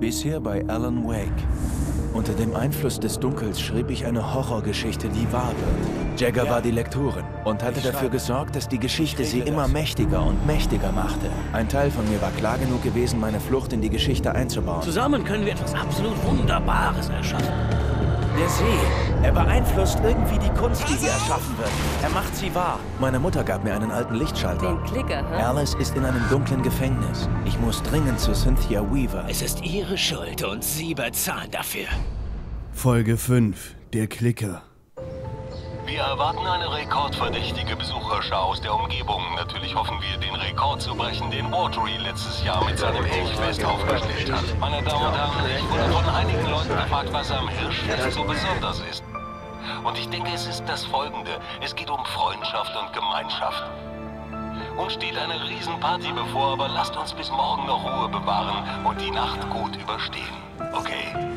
Bisher bei Alan Wake. Unter dem Einfluss des Dunkels schrieb ich eine Horrorgeschichte, die wahr wird. Jagger ja. war die Lektorin und hatte dafür gesorgt, dass die Geschichte sie immer das. mächtiger und mächtiger machte. Ein Teil von mir war klar genug gewesen, meine Flucht in die Geschichte einzubauen. Zusammen können wir etwas absolut Wunderbares erschaffen. Der See, er beeinflusst irgendwie die Kunst, die hier erschaffen wird. Er macht sie wahr. Meine Mutter gab mir einen alten Lichtschalter. Den Klicker, hm? Alice ist in einem dunklen Gefängnis. Ich muss dringend zu Cynthia Weaver. Es ist ihre Schuld und sie bezahlen dafür. Folge 5. Der Klicker. Wir erwarten eine rekordverdächtige Besucherschau aus der Umgebung. Natürlich hoffen wir, den Rekord zu brechen, den Watery letztes Jahr mit seinem Elchfest aufgestellt hat. Meine Damen und Herren, ich wurde von einigen Leuten gefragt, was am Hirschfest so besonders ist. Und ich denke, es ist das Folgende. Es geht um Freundschaft und Gemeinschaft. Uns steht eine Riesenparty bevor, aber lasst uns bis morgen noch Ruhe bewahren und die Nacht gut überstehen. Okay?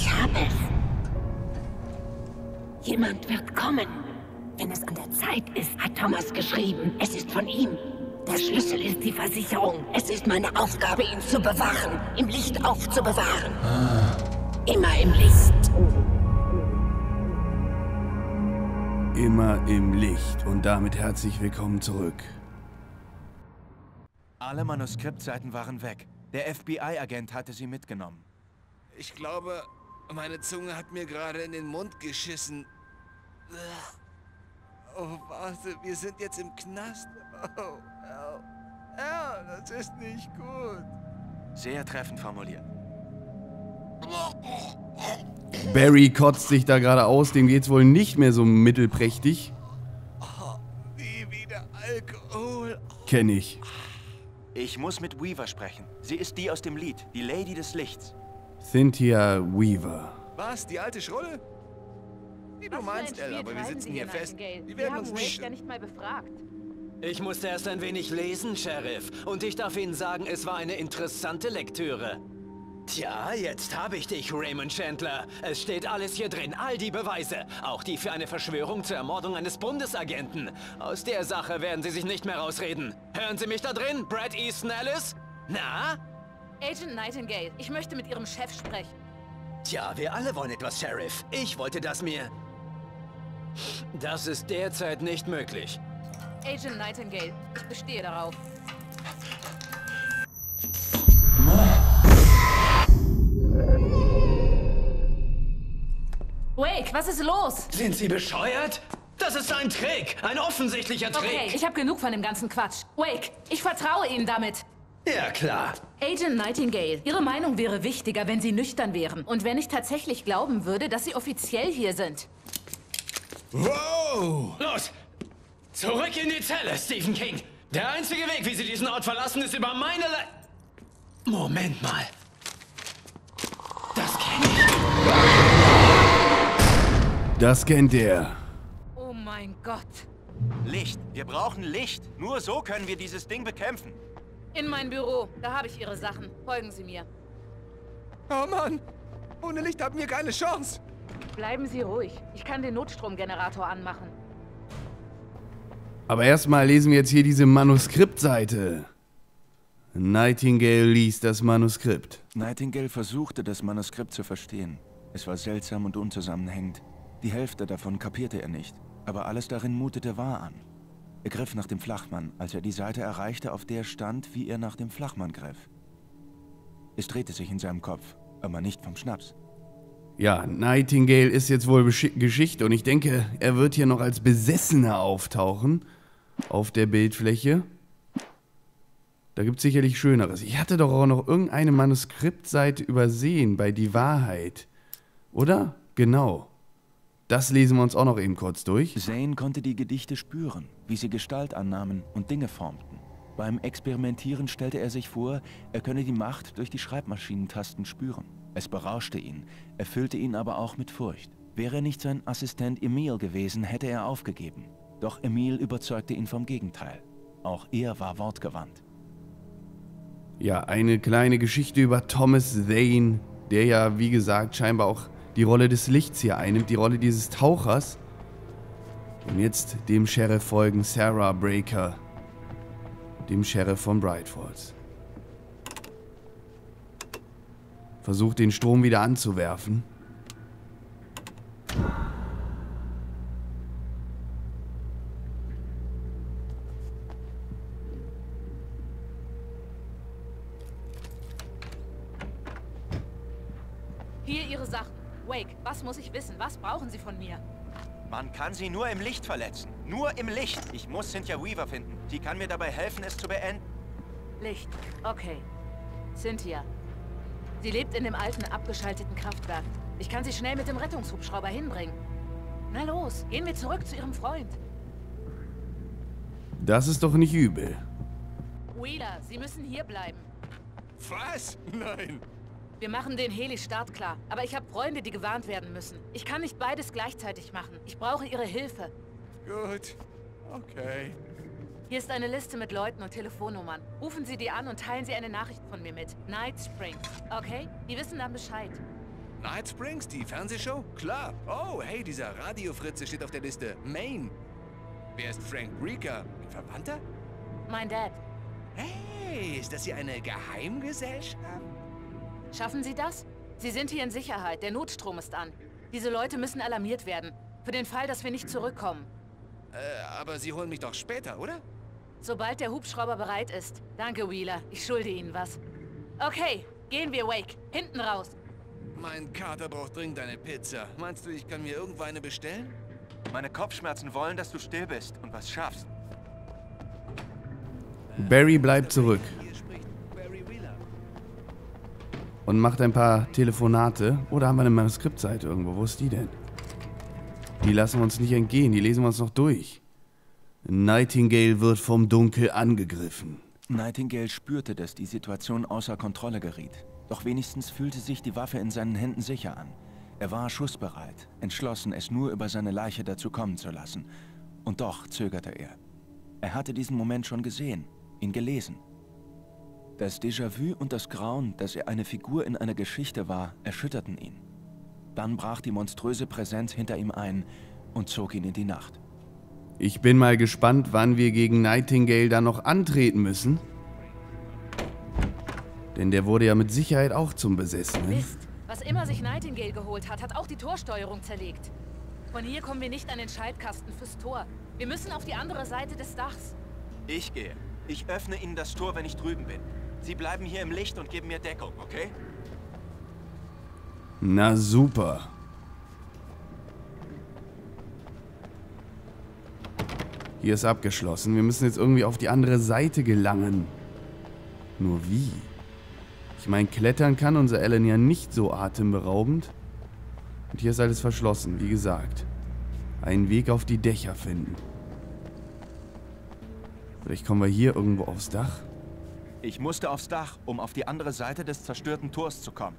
Ich habe es. Jemand wird kommen. Wenn es an der Zeit ist, hat Thomas geschrieben. Es ist von ihm. Der Schlüssel ist die Versicherung. Es ist meine Aufgabe, ihn zu bewahren. Im Licht aufzubewahren. Immer im Licht. Immer im Licht. Und damit herzlich willkommen zurück. Alle Manuskriptseiten waren weg. Der FBI-Agent hatte sie mitgenommen. Ich glaube, meine Zunge hat mir gerade in den Mund geschissen. Oh, warte, wir sind jetzt im Knast. Oh, oh, oh, das ist nicht gut. Sehr treffend formuliert. Barry kotzt sich da gerade aus, dem geht's wohl nicht mehr so mittelprächtig. Oh, wie wieder Alkohol. Kenn ich. Ich muss mit Weaver sprechen. Sie ist die aus dem Lied, die Lady des Lichts. Cynthia Weaver. Was? Die alte Schrulle? Wie du meinst, Elle, aber wir sitzen hier fest. Wir werden uns nicht... Ja nicht mal befragt. Ich musste erst ein wenig lesen, Sheriff. Und ich darf Ihnen sagen, es war eine interessante Lektüre. Tja, jetzt habe ich dich, Raymond Chandler. Es steht alles hier drin, all die Beweise. Auch die für eine Verschwörung zur Ermordung eines Bundesagenten. Aus der Sache werden Sie sich nicht mehr rausreden. Hören Sie mich da drin, Brad Easton Ellis? Na? Agent Nightingale, ich möchte mit Ihrem Chef sprechen. Tja, wir alle wollen etwas, Sheriff. Ich wollte das mir... Das ist derzeit nicht möglich. Agent Nightingale, ich bestehe darauf. Wake, was ist los? Sind Sie bescheuert? Das ist ein Trick, ein offensichtlicher Trick. Okay, ich habe genug von dem ganzen Quatsch. Wake, ich vertraue Ihnen damit. Ja, klar. Agent Nightingale, Ihre Meinung wäre wichtiger, wenn Sie nüchtern wären. Und wenn ich tatsächlich glauben würde, dass Sie offiziell hier sind. Wow! Los! Zurück in die Zelle, Stephen King! Der einzige Weg, wie Sie diesen Ort verlassen, ist über meine Le Moment mal. Das kenne ich. Das kennt er. Oh mein Gott. Licht. Wir brauchen Licht. Nur so können wir dieses Ding bekämpfen. In mein Büro. Da habe ich Ihre Sachen. Folgen Sie mir. Oh Mann! Ohne Licht haben wir keine Chance! Bleiben Sie ruhig. Ich kann den Notstromgenerator anmachen. Aber erstmal lesen wir jetzt hier diese Manuskriptseite. Nightingale liest das Manuskript. Nightingale versuchte, das Manuskript zu verstehen. Es war seltsam und unzusammenhängend. Die Hälfte davon kapierte er nicht, aber alles darin mutete wahr an. Er griff nach dem Flachmann, als er die Seite erreichte, auf der stand, wie er nach dem Flachmann griff. Es drehte sich in seinem Kopf, aber nicht vom Schnaps. Ja, Nightingale ist jetzt wohl Geschichte und ich denke, er wird hier noch als Besessener auftauchen auf der Bildfläche. Da gibt es sicherlich Schöneres. Ich hatte doch auch noch irgendeine Manuskriptseite übersehen bei Die Wahrheit. Oder? Genau. Das lesen wir uns auch noch eben kurz durch. Zane konnte die Gedichte spüren, wie sie Gestalt annahmen und Dinge formten. Beim Experimentieren stellte er sich vor, er könne die Macht durch die Schreibmaschinentasten spüren. Es berauschte ihn, erfüllte ihn aber auch mit Furcht. Wäre nicht sein Assistent Emil gewesen, hätte er aufgegeben. Doch Emil überzeugte ihn vom Gegenteil. Auch er war wortgewandt. Ja, eine kleine Geschichte über Thomas Zane, der ja, wie gesagt, scheinbar auch die Rolle des Lichts hier einnimmt, die Rolle dieses Tauchers. Und jetzt dem Sheriff folgen Sarah Breaker, dem Sheriff von Bright Falls. Versucht den Strom wieder anzuwerfen. Sie nur im Licht verletzen. Nur im Licht. Ich muss Cynthia Weaver finden. Die kann mir dabei helfen, es zu beenden. Licht. Okay. Cynthia. Sie lebt in dem alten, abgeschalteten Kraftwerk. Ich kann sie schnell mit dem Rettungshubschrauber hinbringen. Na los, gehen wir zurück zu Ihrem Freund. Das ist doch nicht übel. Wheeler, Sie müssen hier bleiben. Was? Nein. Wir machen den Heli startklar. Aber ich habe Freunde, die gewarnt werden müssen. Ich kann nicht beides gleichzeitig machen. Ich brauche Ihre Hilfe. Gut. Okay. Hier ist eine Liste mit Leuten und Telefonnummern. Rufen Sie die an und teilen Sie eine Nachricht von mir mit. Night Springs. Okay? Die wissen dann Bescheid. Night Springs, die Fernsehshow? Klar. Oh, hey, dieser Radiofritze steht auf der Liste. Maine. Wer ist Frank Breaker? Verwandter? Mein Dad. Hey, ist das hier eine Geheimgesellschaft? Schaffen Sie das? Sie sind hier in Sicherheit. Der Notstrom ist an. Diese Leute müssen alarmiert werden. Für den Fall, dass wir nicht zurückkommen. Äh, aber Sie holen mich doch später, oder? Sobald der Hubschrauber bereit ist. Danke, Wheeler. Ich schulde Ihnen was. Okay, gehen wir, Wake. Hinten raus. Mein Kater braucht dringend eine Pizza. Meinst du, ich kann mir irgendwo eine bestellen? Meine Kopfschmerzen wollen, dass du still bist und was schaffst. Barry bleibt zurück und macht ein paar Telefonate. Oder haben wir eine Manuskriptseite irgendwo? Wo ist die denn? Die lassen wir uns nicht entgehen, die lesen wir uns noch durch. Nightingale wird vom Dunkel angegriffen. Nightingale spürte, dass die Situation außer Kontrolle geriet. Doch wenigstens fühlte sich die Waffe in seinen Händen sicher an. Er war schussbereit, entschlossen, es nur über seine Leiche dazu kommen zu lassen. Und doch zögerte er. Er hatte diesen Moment schon gesehen, ihn gelesen. Das Déjà-vu und das Grauen, dass er eine Figur in einer Geschichte war, erschütterten ihn. Dann brach die monströse Präsenz hinter ihm ein und zog ihn in die Nacht. Ich bin mal gespannt, wann wir gegen Nightingale dann noch antreten müssen. Denn der wurde ja mit Sicherheit auch zum Besessenen. Mist. Was immer sich Nightingale geholt hat, hat auch die Torsteuerung zerlegt. Von hier kommen wir nicht an den Schaltkasten fürs Tor. Wir müssen auf die andere Seite des Dachs. Ich gehe. Ich öffne Ihnen das Tor, wenn ich drüben bin. Sie bleiben hier im Licht und geben mir Deckung, okay? Na super. Hier ist abgeschlossen. Wir müssen jetzt irgendwie auf die andere Seite gelangen. Nur wie? Ich meine, klettern kann unser Alan ja nicht so atemberaubend. Und hier ist alles verschlossen, wie gesagt. Einen Weg auf die Dächer finden. Vielleicht kommen wir hier irgendwo aufs Dach. Ich musste aufs Dach, um auf die andere Seite des zerstörten Tors zu kommen.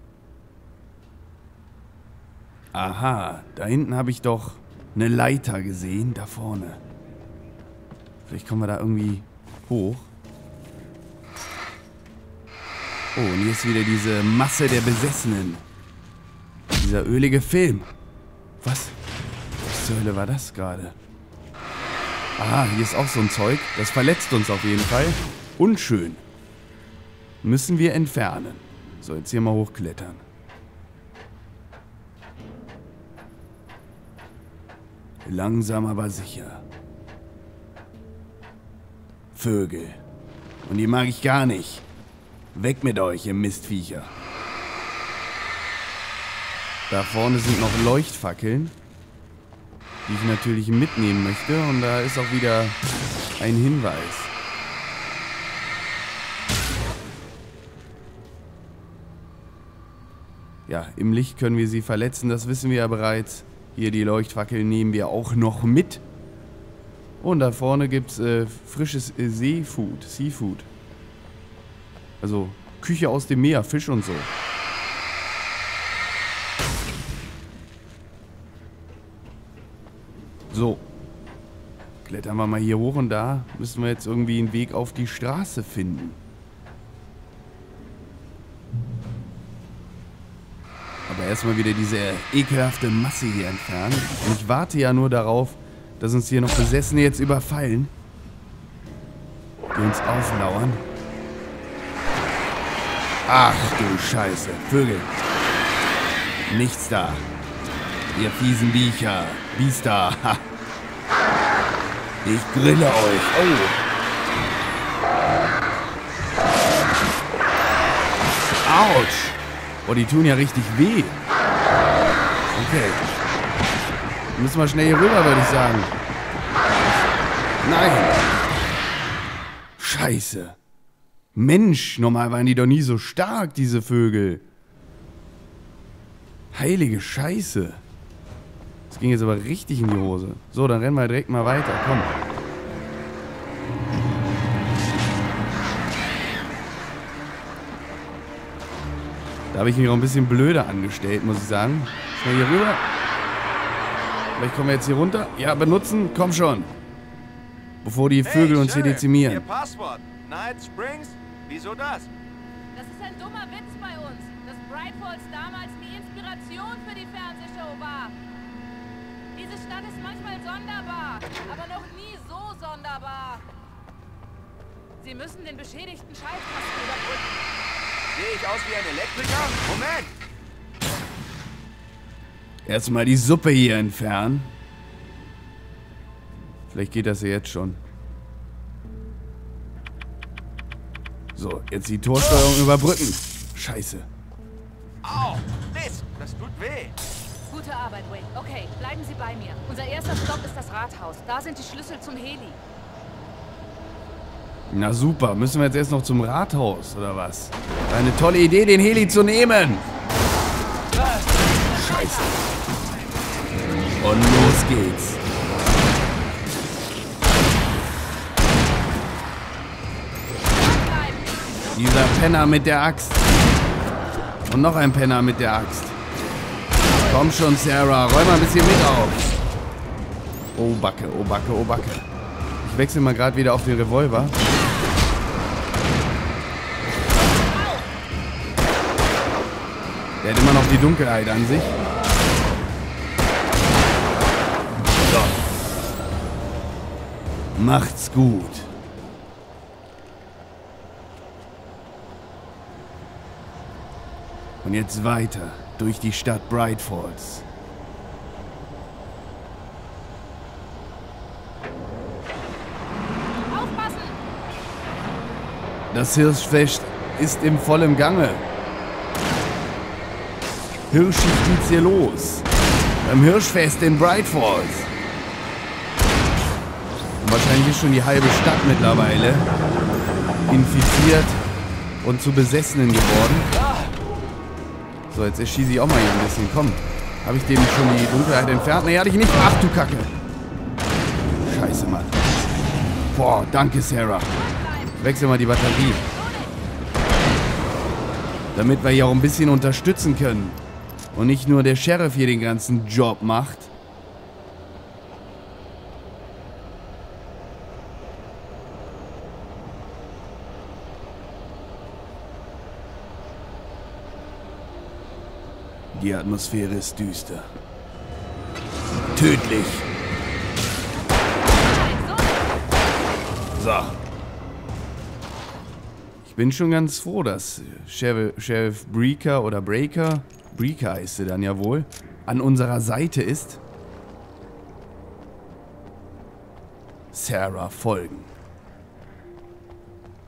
Aha, da hinten habe ich doch eine Leiter gesehen, da vorne. Vielleicht kommen wir da irgendwie hoch. Oh, und hier ist wieder diese Masse der Besessenen. Dieser ölige Film. Was? Was zur Hölle war das gerade? Aha, hier ist auch so ein Zeug. Das verletzt uns auf jeden Fall. Unschön. Müssen wir entfernen. So, jetzt hier mal hochklettern. Langsam aber sicher. Vögel. Und die mag ich gar nicht. Weg mit euch, ihr Mistviecher. Da vorne sind noch Leuchtfackeln, die ich natürlich mitnehmen möchte. Und da ist auch wieder ein Hinweis. Ja, im Licht können wir sie verletzen, das wissen wir ja bereits. Hier die Leuchtfackel nehmen wir auch noch mit. Und da vorne gibt es äh, frisches äh, Seafood. Seafood. Also Küche aus dem Meer, Fisch und so. So. Klettern wir mal hier hoch und da müssen wir jetzt irgendwie einen Weg auf die Straße finden. Erstmal wieder diese ekelhafte Masse hier entfernen. Und ich warte ja nur darauf, dass uns hier noch Besessene jetzt überfallen. die uns auflauern. Ach du Scheiße. Vögel. Nichts da. Ihr fiesen Viecher. Biester. Ich grille euch. Oh. Autsch. Oh, die tun ja richtig weh. Okay. Müssen wir schnell hier rüber, würde ich sagen. Nein. Scheiße. Mensch, normal waren die doch nie so stark, diese Vögel. Heilige Scheiße. Das ging jetzt aber richtig in die Hose. So, dann rennen wir direkt mal weiter. Komm. Habe ich mich auch ein bisschen blöder angestellt, muss ich sagen. Schnell hier rüber. Vielleicht kommen wir jetzt hier runter. Ja, benutzen. Komm schon. Bevor die Vögel uns hier dezimieren. Ihr Passwort. Night Springs? Wieso das? Das ist ein dummer Witz bei uns, dass Bright Falls damals die Inspiration für die Fernsehshow war. Diese Stadt ist manchmal sonderbar, aber noch nie so sonderbar. Sie müssen den beschädigten Schaltkasten überbrücken. Sehe ich aus wie ein Elektriker? Moment! Erstmal die Suppe hier entfernen. Vielleicht geht das ja jetzt schon. So, jetzt die Torsteuerung überbrücken. Scheiße. Au! Mist! Das tut weh! Gute Arbeit, Wade. Okay, bleiben Sie bei mir. Unser erster Stopp ist das Rathaus. Da sind die Schlüssel zum Heli. Na super, müssen wir jetzt erst noch zum Rathaus, oder was? Eine tolle Idee, den Heli zu nehmen. Scheiße. Und los geht's. Dieser Penner mit der Axt. Und noch ein Penner mit der Axt. Komm schon, Sarah, räum mal ein bisschen mit auf. Oh Backe, oh Backe, oh Backe. Wechsle mal gerade wieder auf den Revolver. Der hat immer noch die Dunkelheit an sich. So. Macht's gut. Und jetzt weiter durch die Stadt Bright Falls. Das Hirschfest ist im vollen Gange. Hirschig geht's hier los. Beim Hirschfest in Bright Falls. Und wahrscheinlich ist schon die halbe Stadt mittlerweile infiziert und zu Besessenen geworden. So, jetzt erschieße ich auch mal hier ein bisschen. Komm. Habe ich dem schon die Dunkelheit entfernt? Nee, hatte ich nicht. Ach du Kacke. Scheiße, Mann. Boah, danke, Sarah. Wechsel mal die Batterie. Damit wir hier auch ein bisschen unterstützen können. Und nicht nur der Sheriff hier den ganzen Job macht. Die Atmosphäre ist düster. Tödlich. So. Bin schon ganz froh, dass Sheriff, Sheriff Breaker oder Breaker, Breaker heißt sie dann ja wohl, an unserer Seite ist. Sarah folgen.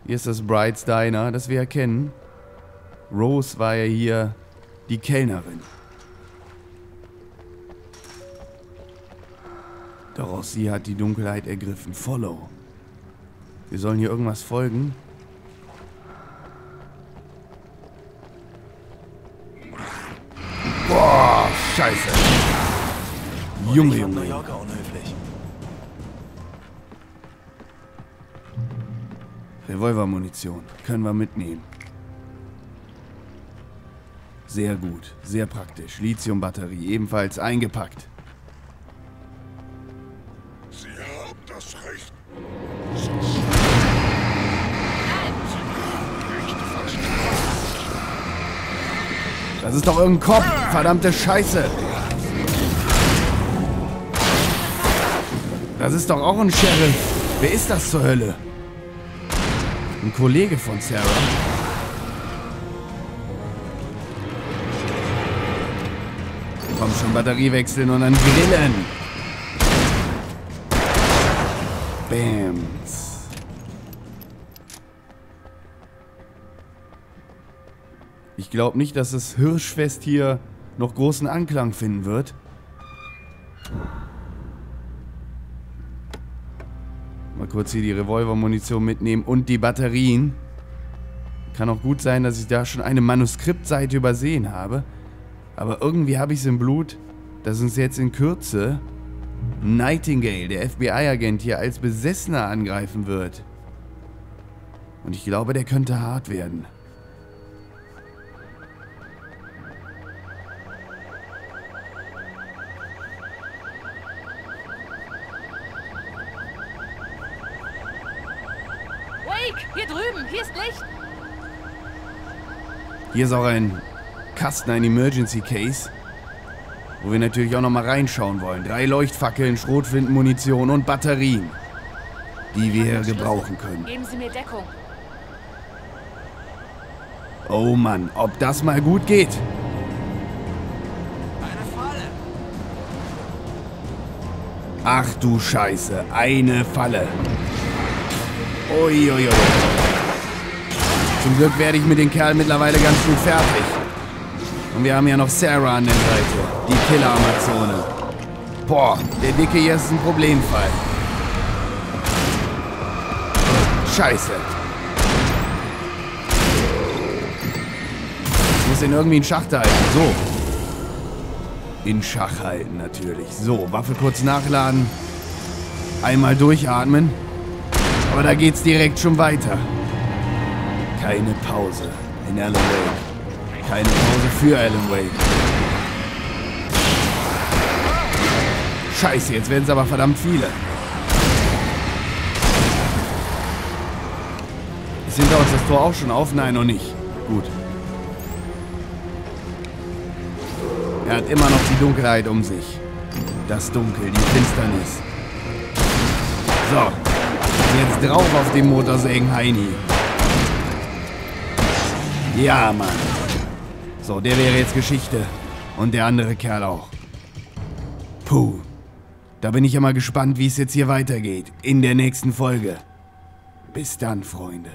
Hier ist das Brights Diner, das wir erkennen. Rose war ja hier die Kellnerin. Doch auch sie hat die Dunkelheit ergriffen. Follow. Wir sollen hier irgendwas folgen. Junge, Junge. Junge. unhöflich. Revolvermunition. Können wir mitnehmen. Sehr gut. Sehr praktisch. Lithiumbatterie ebenfalls eingepackt. Sie haben das Recht. Das ist doch irgendein Kopf. Verdammte Scheiße. Das ist doch auch ein Sheriff. Wer ist das zur Hölle? Ein Kollege von Sarah. Komm schon, Batterie wechseln und dann grillen. Bams. Ich glaube nicht, dass das Hirschfest hier noch großen Anklang finden wird. Mal kurz hier die Revolvermunition mitnehmen und die Batterien. Kann auch gut sein, dass ich da schon eine Manuskriptseite übersehen habe. Aber irgendwie habe ich es im Blut, dass uns jetzt in Kürze Nightingale, der FBI-Agent, hier als Besessener angreifen wird. Und ich glaube, der könnte hart werden. Wake, hier drüben, hier ist Licht. Hier ist auch ein Kasten, ein Emergency Case, wo wir natürlich auch noch mal reinschauen wollen. Drei Leuchtfackeln, Schrotflintenmunition und Batterien, die wir gebrauchen können. Geben Sie mir Deckung. Oh Mann, ob das mal gut geht. Eine Falle. Ach du Scheiße, eine Falle. Uiuiui. Zum Glück werde ich mit dem Kerl mittlerweile ganz gut fertig. Und wir haben ja noch Sarah an der Seite, die Killer-Amazone. Boah, der Dicke hier ist ein Problemfall. Scheiße. Ich muss ihn irgendwie in Schach halten. So. In Schach halten, natürlich. So, Waffe kurz nachladen. Einmal durchatmen. Aber da geht's direkt schon weiter. Keine Pause in Alan Wake. Keine Pause für Alan Wake. Scheiße, jetzt werden es aber verdammt viele. Ist hinter uns das Tor auch schon auf? Nein, noch nicht. Gut. Er hat immer noch die Dunkelheit um sich. Das Dunkel, die Finsternis. So. Jetzt drauf auf den Motorsägen Heini. Ja, Mann. So, der wäre jetzt Geschichte. Und der andere Kerl auch. Puh. Da bin ich ja mal gespannt, wie es jetzt hier weitergeht. In der nächsten Folge. Bis dann, Freunde.